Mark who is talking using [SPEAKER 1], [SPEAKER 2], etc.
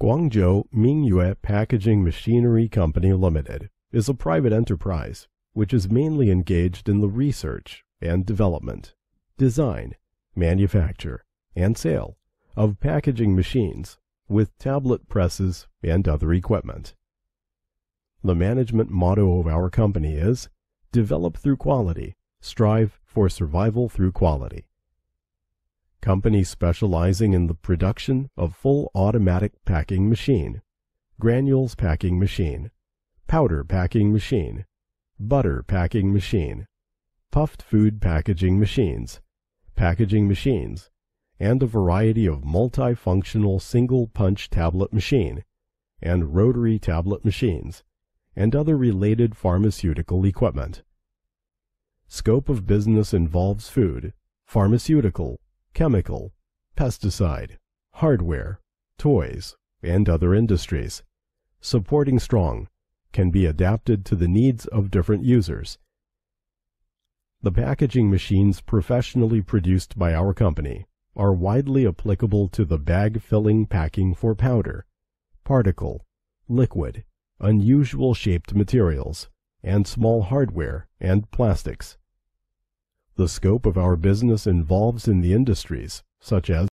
[SPEAKER 1] Guangzhou Mingyue Packaging Machinery Company Limited is a private enterprise which is mainly engaged in the research and development, design, manufacture, and sale of packaging machines with tablet presses and other equipment. The management motto of our company is Develop through quality, strive for survival through quality. Company specializing in the production of full automatic packing machine, granules packing machine, powder packing machine, butter packing machine, puffed food packaging machines, packaging machines, and a variety of multifunctional single punch tablet machine and rotary tablet machines and other related pharmaceutical equipment. Scope of business involves food, pharmaceutical, chemical, pesticide, hardware, toys, and other industries. Supporting strong can be adapted to the needs of different users. The packaging machines professionally produced by our company are widely applicable to the bag filling packing for powder, particle, liquid, unusual shaped materials, and small hardware and plastics. The scope of our business involves in the industries such as